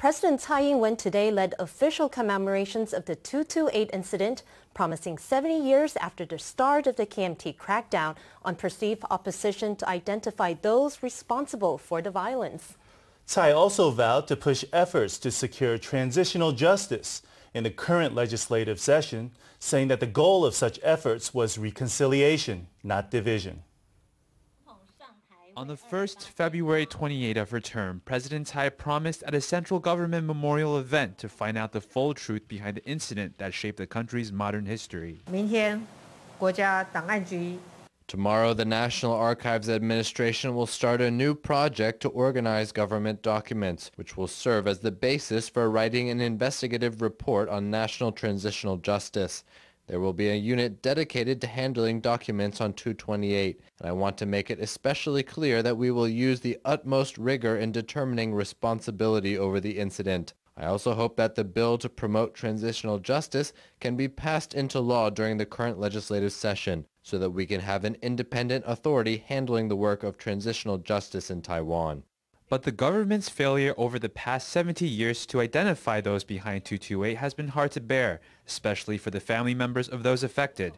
President Tsai Ing-wen today led official commemorations of the 228 incident, promising 70 years after the start of the KMT crackdown on perceived opposition to identify those responsible for the violence. Tsai also vowed to push efforts to secure transitional justice in the current legislative session, saying that the goal of such efforts was reconciliation, not division. On the first February 28 of her term, President Tsai promised at a central government memorial event to find out the full truth behind the incident that shaped the country's modern history. Tomorrow, the National Archives Administration will start a new project to organize government documents, which will serve as the basis for writing an investigative report on national transitional justice. There will be a unit dedicated to handling documents on 228, and I want to make it especially clear that we will use the utmost rigor in determining responsibility over the incident. I also hope that the bill to promote transitional justice can be passed into law during the current legislative session so that we can have an independent authority handling the work of transitional justice in Taiwan. But the government's failure over the past 70 years to identify those behind 228 has been hard to bear, especially for the family members of those affected.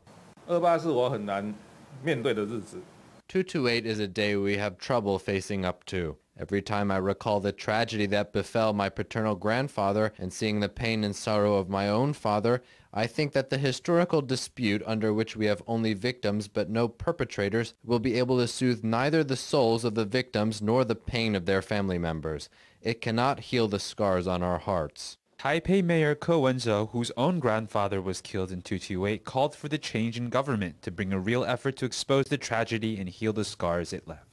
228 is a day we have trouble facing up to. Every time I recall the tragedy that befell my paternal grandfather and seeing the pain and sorrow of my own father, I think that the historical dispute under which we have only victims but no perpetrators will be able to soothe neither the souls of the victims nor the pain of their family members. It cannot heal the scars on our hearts. Taipei Mayor Ko Wen-je, whose own grandfather was killed in 228, called for the change in government to bring a real effort to expose the tragedy and heal the scars it left.